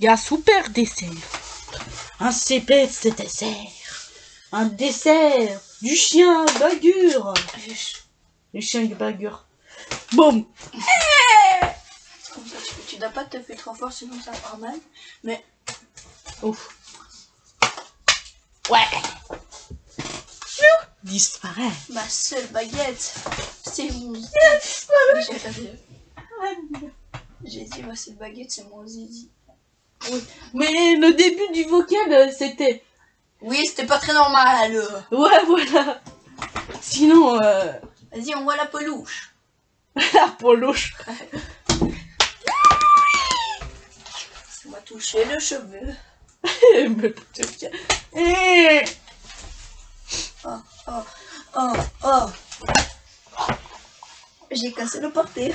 Il y a un super dessert. Un super dessert. Un dessert du chien bagure. Le chien bagure. Boum. Comme ça, tu, tu dois pas te faire trop fort, sinon ça part mal. Mais Ouf. Ouais. Disparaît. ma seule baguette, c'est mon. J'ai dit ma seule baguette, c'est mon zizi. Mais le début du vocal, euh, c'était. Oui, c'était pas très normal. Ouais, voilà. Sinon, euh... Vas-y, on voit la peluche. la peluche. Ça m'a touché le cheveu. Me touche. Eh. Oh, oh, oh, oh. J'ai cassé le porteur.